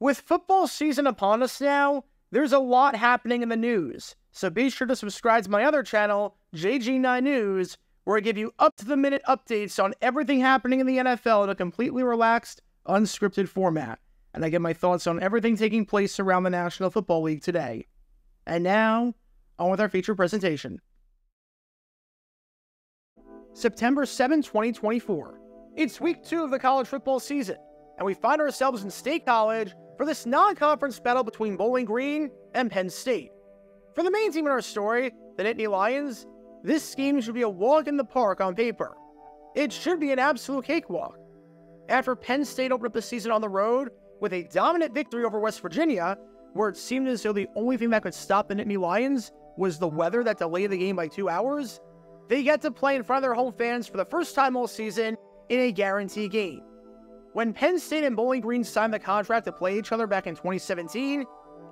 With football season upon us now, there's a lot happening in the news. So be sure to subscribe to my other channel, JG9 News, where I give you up to the minute updates on everything happening in the NFL in a completely relaxed, unscripted format. And I get my thoughts on everything taking place around the National Football League today. And now, on with our feature presentation. September 7, 2024. It's week two of the college football season, and we find ourselves in State College for this non conference battle between Bowling Green and Penn State. For the main team in our story, the Nittany Lions, this game should be a walk in the park on paper. It should be an absolute cakewalk. After Penn State opened up the season on the road with a dominant victory over West Virginia, where it seemed as though the only thing that could stop the Nittany Lions was the weather that delayed the game by two hours, they get to play in front of their home fans for the first time all season in a guarantee game. When Penn State and Bowling Green signed the contract to play each other back in 2017,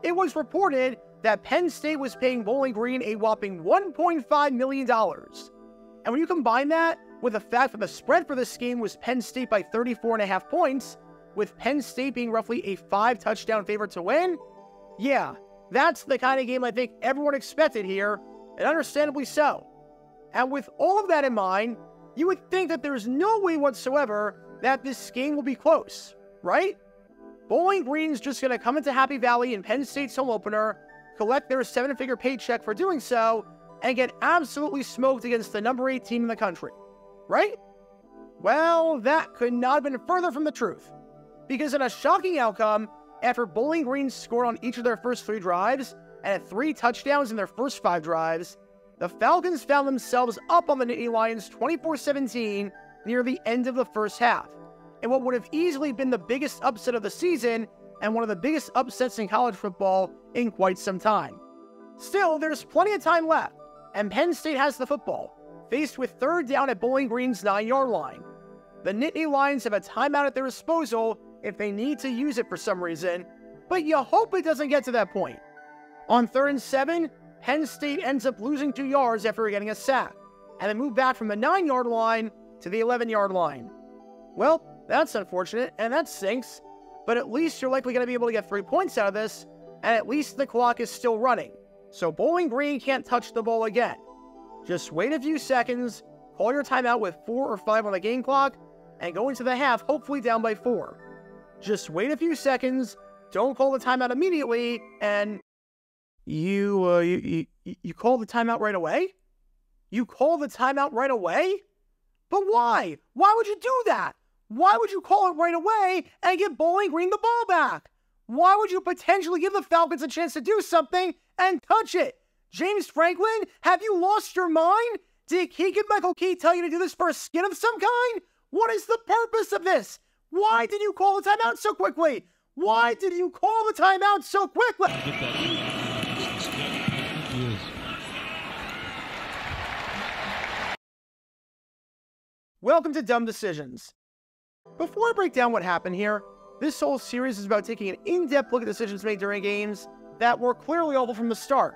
it was reported that Penn State was paying Bowling Green a whopping $1.5 million. And when you combine that with the fact that the spread for this game was Penn State by 34.5 points, with Penn State being roughly a five touchdown favorite to win, yeah, that's the kind of game I think everyone expected here, and understandably so. And with all of that in mind, you would think that there's no way whatsoever that this game will be close, right? Bowling Green's just going to come into Happy Valley in Penn State's home opener, collect their seven figure paycheck for doing so, and get absolutely smoked against the number eight team in the country, right? Well, that could not have been further from the truth. Because in a shocking outcome, after Bowling Green scored on each of their first three drives and had three touchdowns in their first five drives, the Falcons found themselves up on the Nittany Lions 24 17 near the end of the first half, in what would have easily been the biggest upset of the season and one of the biggest upsets in college football in quite some time. Still, there's plenty of time left, and Penn State has the football, faced with third down at Bowling Green's nine yard line. The Nittany Lions have a timeout at their disposal if they need to use it for some reason, but you hope it doesn't get to that point. On third and seven, Penn State ends up losing two yards after getting a sack, and they move back from the nine yard line to the 11 yard line. Well, that's unfortunate, and that sinks, but at least you're likely going to be able to get three points out of this, and at least the clock is still running. So Bowling Green can't touch the ball again. Just wait a few seconds, call your timeout with four or five on the game clock, and go into the half hopefully down by four. Just wait a few seconds, don't call the timeout immediately, and you, uh, you, you, you call the timeout right away? You call the timeout right away? But why? Why would you do that? Why would you call it right away and give Bowling Green the ball back? Why would you potentially give the Falcons a chance to do something and touch it? James Franklin, have you lost your mind? Did Keegan Michael Key tell you to do this for a skin of some kind? What is the purpose of this? Why did you call the timeout so quickly? Why did you call the timeout so quickly? Welcome to Dumb Decisions. Before I break down what happened here, this whole series is about taking an in depth look at decisions made during games that were clearly awful from the start.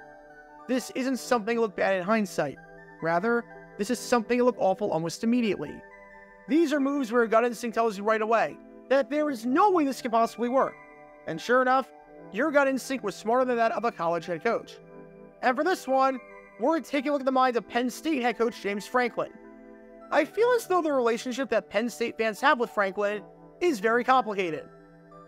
This isn't something to look bad in hindsight. Rather, this is something to look awful almost immediately. These are moves where your gut instinct tells you right away that there is no way this can possibly work. And sure enough, your gut instinct was smarter than that of a college head coach. And for this one, we're taking a look at the mind of Penn State head coach James Franklin. I feel as though the relationship that Penn State fans have with Franklin is very complicated.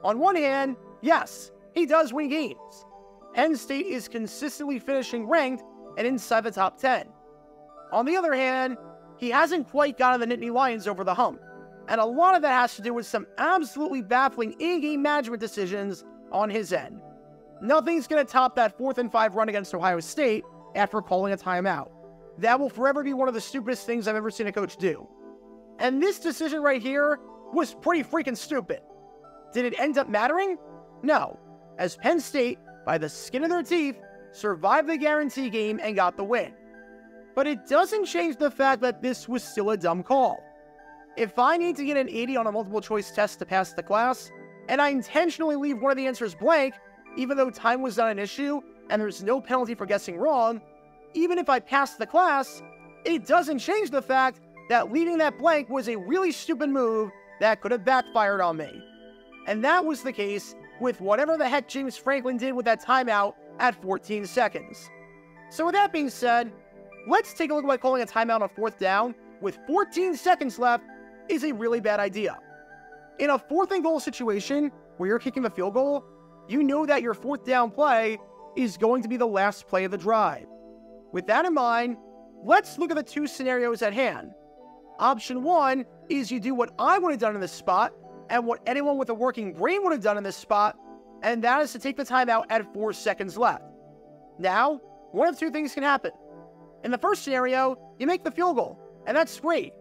On one hand, yes, he does win games. Penn State is consistently finishing ranked and inside the top 10. On the other hand, he hasn't quite gotten the Nittany Lions over the hump, and a lot of that has to do with some absolutely baffling in-game management decisions on his end. Nothing's going to top that 4th and 5 run against Ohio State after calling a timeout. That will forever be one of the stupidest things I've ever seen a coach do. And this decision right here was pretty freaking stupid. Did it end up mattering? No, as Penn State, by the skin of their teeth, survived the guarantee game and got the win. But it doesn't change the fact that this was still a dumb call. If I need to get an 80 on a multiple choice test to pass the class, and I intentionally leave one of the answers blank, even though time was not an issue and there's no penalty for guessing wrong, even if I pass the class, it doesn't change the fact that leaving that blank was a really stupid move that could have backfired on me. And that was the case with whatever the heck James Franklin did with that timeout at 14 seconds. So, with that being said, let's take a look at why calling a timeout on fourth down with 14 seconds left is a really bad idea. In a fourth and goal situation where you're kicking the field goal, you know that your fourth down play is going to be the last play of the drive. With that in mind, let's look at the two scenarios at hand. Option one is you do what I would have done in this spot and what anyone with a working brain would have done in this spot, and that is to take the timeout at four seconds left. Now, one of two things can happen. In the first scenario, you make the field goal, and that's great.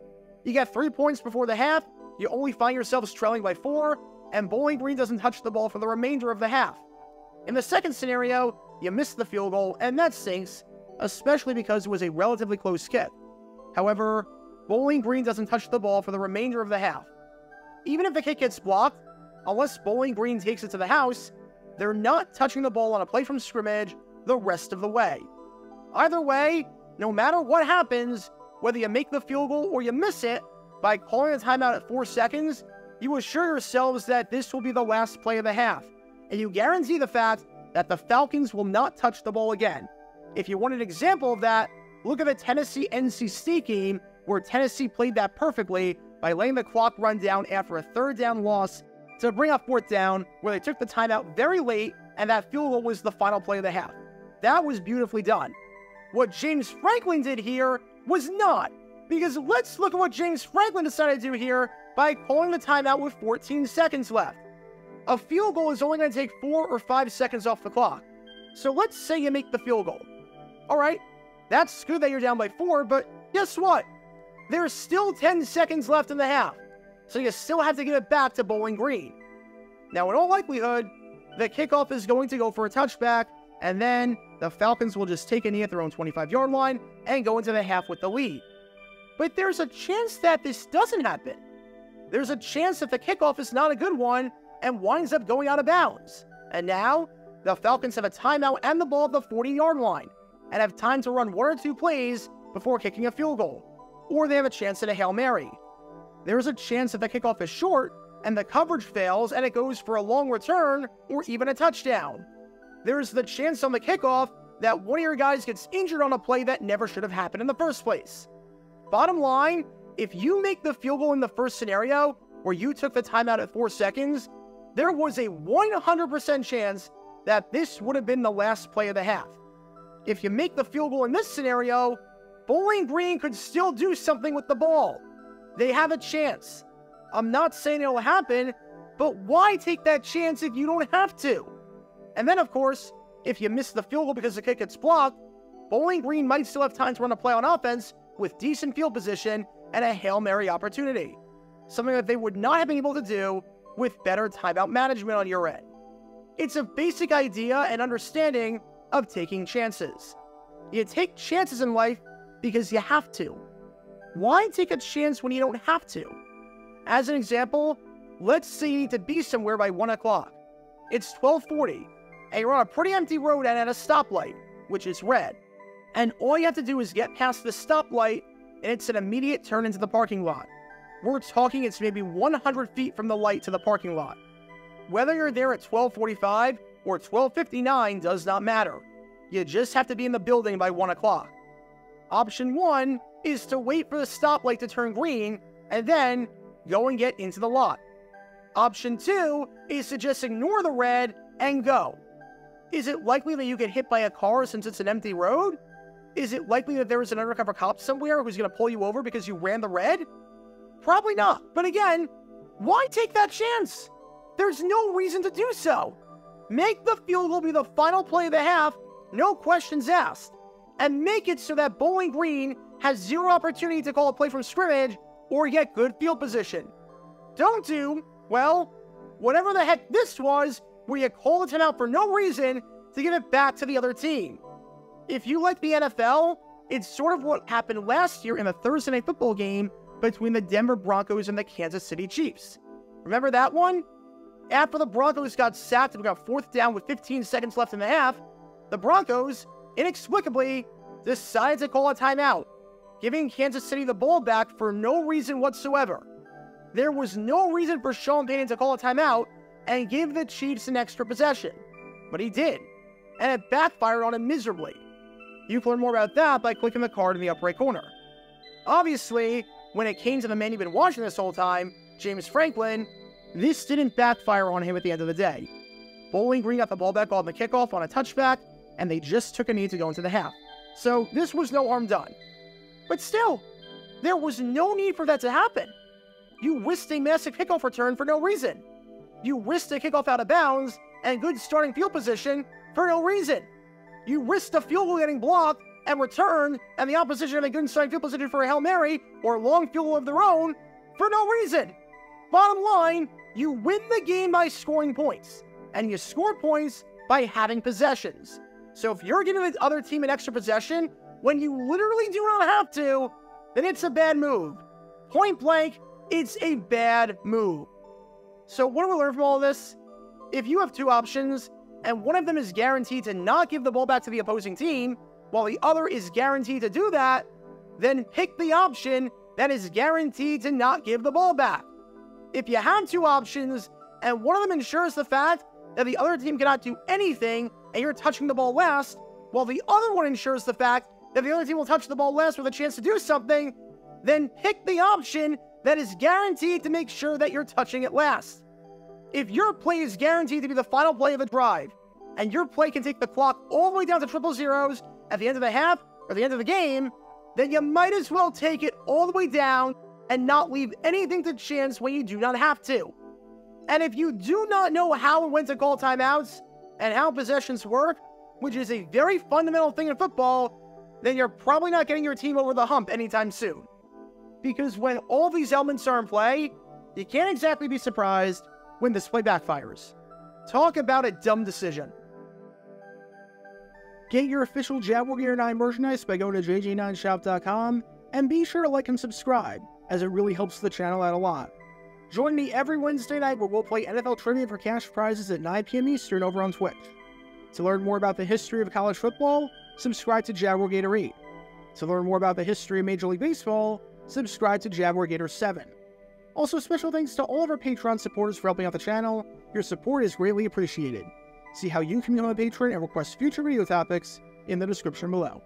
You get three points before the half, you only find yourselves trailing by four, and Bowling Green doesn't touch the ball for the remainder of the half. In the second scenario, you miss the field goal, and that sinks, especially because it was a relatively close kick. However, Bowling Green doesn't touch the ball for the remainder of the half. Even if the kick gets blocked, unless Bowling Green takes it to the house, they're not touching the ball on a play from scrimmage the rest of the way. Either way, no matter what happens, whether you make the field goal or you miss it, by calling a timeout at 4 seconds, you assure yourselves that this will be the last play of the half, and you guarantee the fact that the Falcons will not touch the ball again. If you want an example of that, look at the Tennessee NC State game where Tennessee played that perfectly by letting the clock run down after a third down loss to bring up fourth down, where they took the timeout very late, and that field goal was the final play of the half. That was beautifully done. What James Franklin did here was not, because let's look at what James Franklin decided to do here by calling the timeout with 14 seconds left. A field goal is only going to take four or five seconds off the clock. So let's say you make the field goal. All right, that's good that you're down by four, but guess what? There's still 10 seconds left in the half, so you still have to give it back to Bowling Green. Now, in all likelihood, the kickoff is going to go for a touchback, and then the Falcons will just take a knee at their own 25 yard line and go into the half with the lead. But there's a chance that this doesn't happen. There's a chance that the kickoff is not a good one and winds up going out of bounds. And now, the Falcons have a timeout and the ball at the 40 yard line and have time to run one or two plays before kicking a field goal or they have a chance at a Hail Mary. There's a chance that the kickoff is short and the coverage fails and it goes for a long return or even a touchdown. There's the chance on the kickoff that one of your guys gets injured on a play that never should have happened in the first place. Bottom line, if you make the field goal in the first scenario, where you took the timeout at four seconds, there was a 100% chance that this would have been the last play of the half. If you make the field goal in this scenario, Bowling Green could still do something with the ball. They have a chance. I'm not saying it'll happen, but why take that chance if you don't have to? And then, of course, if you miss the field goal because the kick gets blocked, Bowling Green might still have time to run a play on offense with decent field position and a Hail Mary opportunity. Something that they would not have been able to do with better timeout management on your end. It's a basic idea and understanding of taking chances. You take chances in life because you have to. Why take a chance when you don't have to? As an example, let's say you need to be somewhere by 1 o'clock. It's 1240, and you're on a pretty empty road and at a stoplight, which is red. And all you have to do is get past the stoplight, and it's an immediate turn into the parking lot. We're talking it's maybe 100 feet from the light to the parking lot. Whether you're there at 1245 or 1259 does not matter. You just have to be in the building by 1 o'clock. Option one is to wait for the stoplight to turn green and then go and get into the lot. Option two is to just ignore the red and go. Is it likely that you get hit by a car since it's an empty road? Is it likely that there is an undercover cop somewhere who's going to pull you over because you ran the red? Probably not. But again, why take that chance? There's no reason to do so. Make the field goal be the final play of the half, no questions asked and make it so that Bowling Green has zero opportunity to call a play from scrimmage or get good field position. Don't do, well, whatever the heck this was, where you call the timeout for no reason to give it back to the other team. If you like the NFL, it's sort of what happened last year in the Thursday night football game between the Denver Broncos and the Kansas City Chiefs. Remember that one? After the Broncos got sacked and got fourth down with 15 seconds left in the half, the Broncos inexplicably decided to call a timeout, giving Kansas City the ball back for no reason whatsoever. There was no reason for Sean Payton to call a timeout and give the Chiefs an extra possession. But he did, and it backfired on him miserably. You can learn more about that by clicking the card in the upper right corner. Obviously, when it came to the man you've been watching this whole time, James Franklin, this didn't backfire on him at the end of the day. Bowling Green got the ball back on the kickoff on a touchback, and they just took a knee to go into the half. So this was no harm done. But still, there was no need for that to happen. You whisked a massive kickoff return for no reason. You whisked a kickoff out of bounds and good starting field position for no reason. You risked a field goal getting blocked and returned, and the opposition having good starting field position for a Hail Mary or long field goal of their own for no reason. Bottom line, you win the game by scoring points, and you score points by having possessions. So if you're giving the other team an extra possession when you literally do not have to, then it's a bad move. Point blank, it's a bad move. So what do we learn from all this? If you have two options, and one of them is guaranteed to not give the ball back to the opposing team, while the other is guaranteed to do that, then pick the option that is guaranteed to not give the ball back. If you have two options, and one of them ensures the fact that the other team cannot do anything and you're touching the ball last, while the other one ensures the fact that the other team will touch the ball last with a chance to do something, then pick the option that is guaranteed to make sure that you're touching it last. If your play is guaranteed to be the final play of the drive, and your play can take the clock all the way down to triple zeros at the end of the half or the end of the game, then you might as well take it all the way down and not leave anything to chance when you do not have to. And if you do not know how and when to call timeouts and how possessions work, which is a very fundamental thing in football, then you're probably not getting your team over the hump anytime soon. Because when all these elements are in play, you can't exactly be surprised when this play backfires. Talk about a dumb decision. Get your official Jaguar Gator 9 merchandise by going to jg9shop.com and be sure to like and subscribe, as it really helps the channel out a lot. Join me every Wednesday night where we'll play NFL trivia for cash prizes at 9 p.m. Eastern over on Twitch. To learn more about the history of college football, subscribe to Jaguar Gator 8. To learn more about the history of Major League Baseball, subscribe to Jaguar Gator 7. Also, special thanks to all of our Patreon supporters for helping out the channel. Your support is greatly appreciated. See how you can become a patron and request future video topics in the description below.